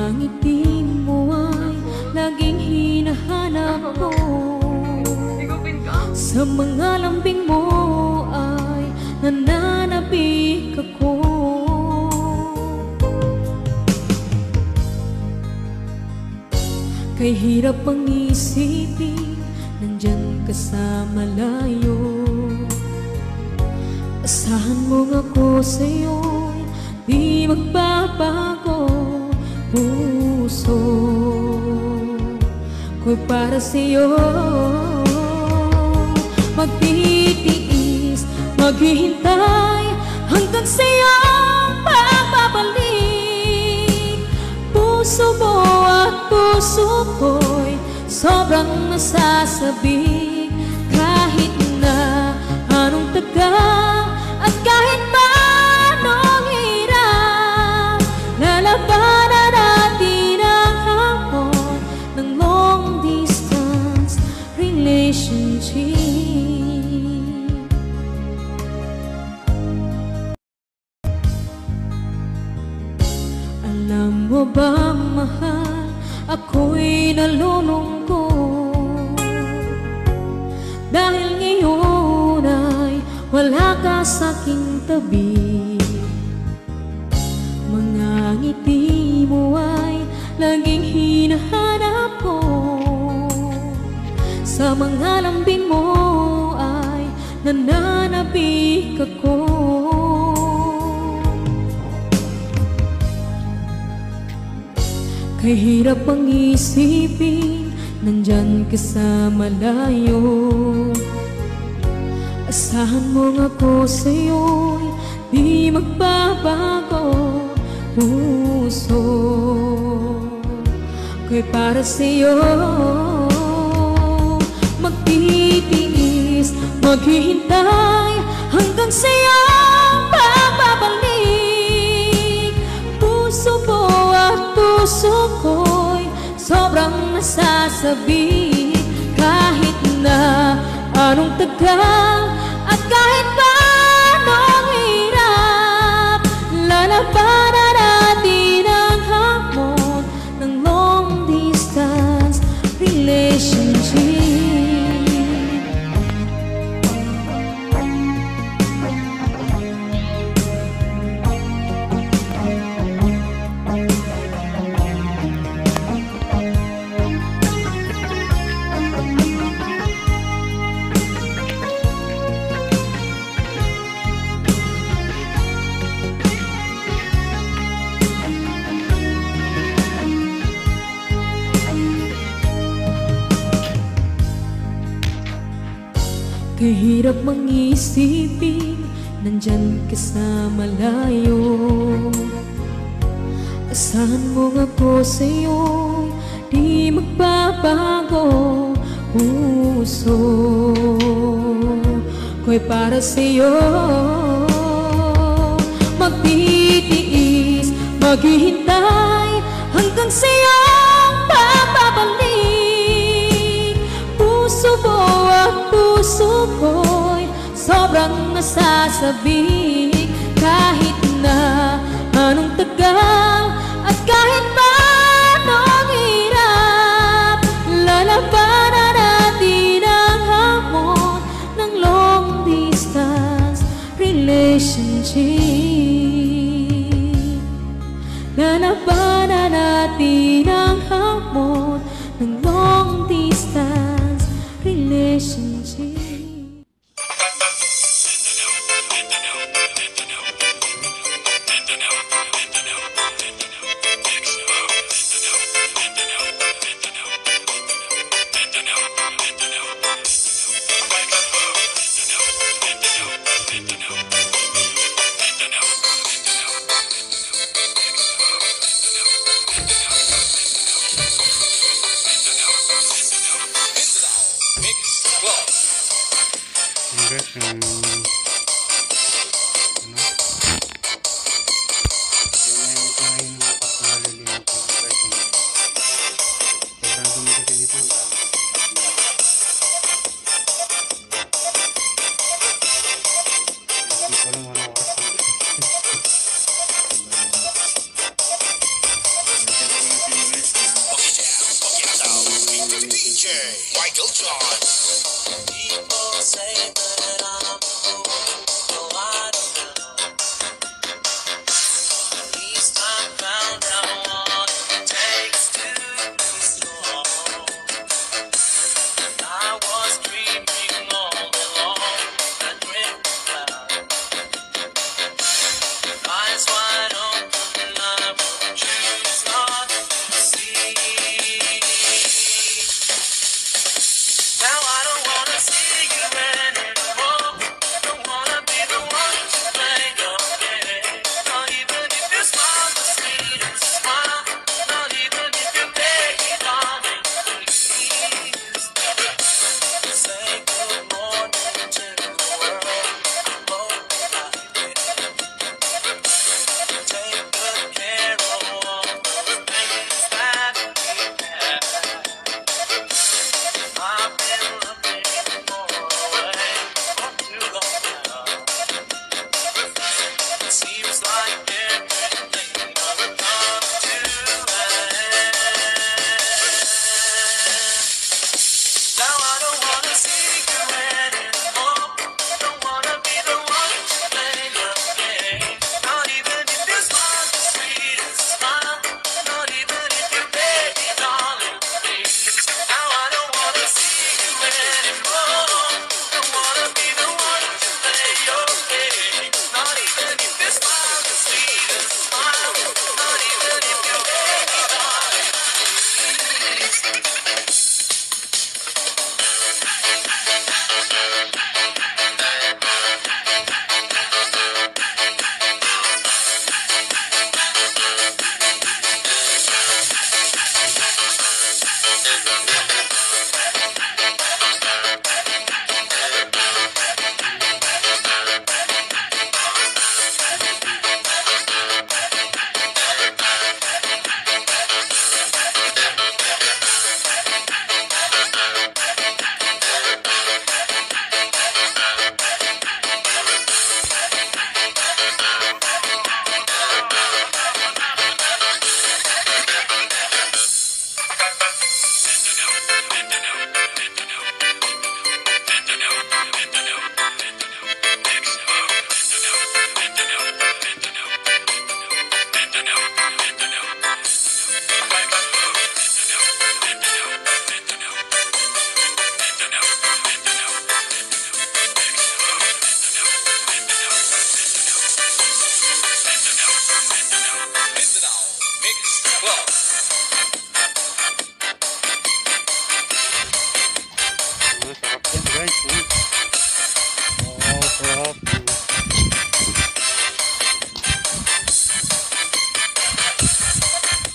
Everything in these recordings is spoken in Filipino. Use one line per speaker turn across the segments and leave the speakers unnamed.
mga ngiti mo ay laging hinahanap ko. Sa mga lambing mo ay nananabik ako. Kay hirap ang isipin Nandyan ka sa malayo. Asahan mo nga ko sa'yo'y Di magbabago Puso Ko'y para sa'yo. Magtitiis Maghihintay Hanggang sa'yo pagbabalik Puso mo at puso ko'y Sobrang nasasabik Kahit na anong tagal Alam mo ba, mahal, ako'y nalulungkot? Dahil ngayon ay wala ka sa aking tabi. Mga ngiti mo ay laging hinahanap ko. Sa mga lambing mo ay nananabik ako Kay hirap ang isipin Nandyan ka sa malayo. Asahan mo nga ko sa'yo'y Di magbabago Puso. Ko'y para sa'yo Magtitiis Maghihintay Hanggang sa'yo Nasasabi Kahit na anong tagal At kahit pa Kahirap mang isipin Nandyan ka sa malayo. Asahan mo nga ko sa'yo Di magbabago Puso. Ko'y para sa'yo. Magtitiis Maghihintay Hanggang sa'yo Bababalik puso ko'y Sobrang nasasabik Kahit na anong tagal At kahit pa anong hirap Lalabanan natin ang hamon Ng long distance relationship. Lalabanan natin ang hamon Ng long distance relationship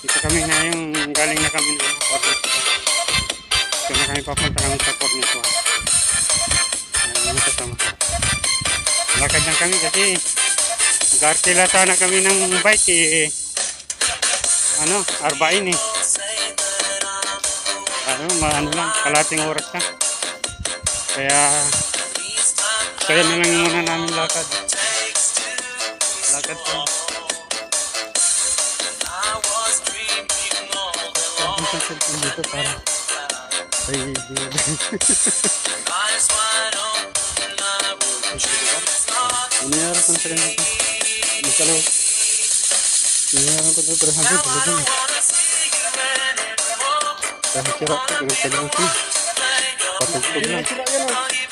Dito kami na yung galing na kami ng Cornet. Dito na kami papunta kami sa Cornet. Ayan, kasama ko. Lakad lang kami kasi Gartila sana kami ng bike eh. Ano, arbain eh. Ano, maano lang, kalating oras na. Kaya kaya na lang muna namin lakad. Lakad pa. Ang cellphone dito para. Ay, hindi.
Ini harus konsen kita. Misalnya, ini harus kita berhenti dulu. Dah kira kita berhenti. Patut kita.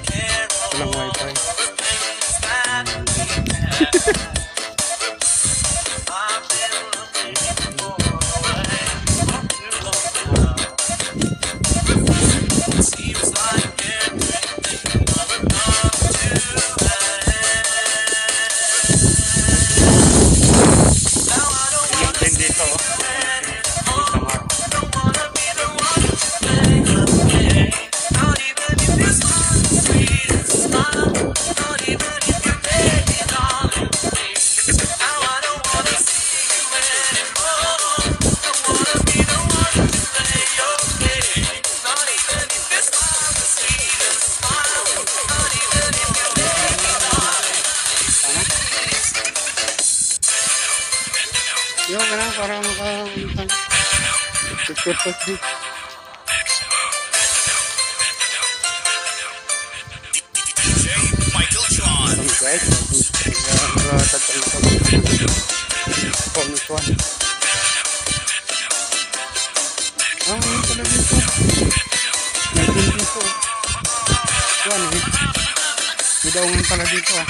Yung ka na, para maka... Picture-picture din.
DJ Michael John.
Kami guys, nagtatang na kami. Bonus one. Ah, ano pala dito? Naging dito. Yan eh. May daungan pala dito ah.